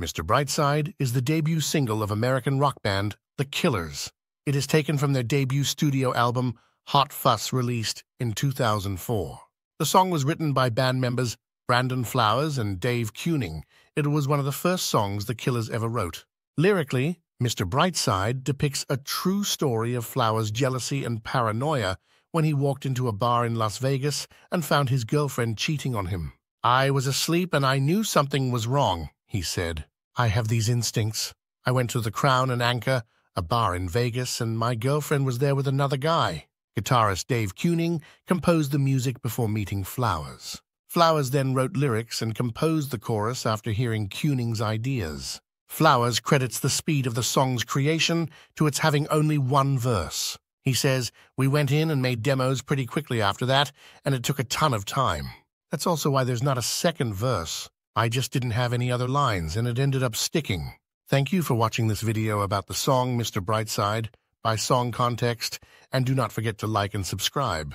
Mr. Brightside is the debut single of American rock band The Killers. It is taken from their debut studio album Hot Fuss released in 2004. The song was written by band members Brandon Flowers and Dave Keuning. It was one of the first songs The Killers ever wrote. Lyrically, Mr. Brightside depicts a true story of Flowers' jealousy and paranoia when he walked into a bar in Las Vegas and found his girlfriend cheating on him. I was asleep and I knew something was wrong, he said. I have these instincts. I went to the Crown and Anchor, a bar in Vegas, and my girlfriend was there with another guy. Guitarist Dave Keuning composed the music before meeting Flowers. Flowers then wrote lyrics and composed the chorus after hearing Keuning's ideas. Flowers credits the speed of the song's creation to its having only one verse. He says, We went in and made demos pretty quickly after that, and it took a ton of time. That's also why there's not a second verse. I just didn't have any other lines, and it ended up sticking. Thank you for watching this video about the song Mr. Brightside by Song Context, and do not forget to like and subscribe.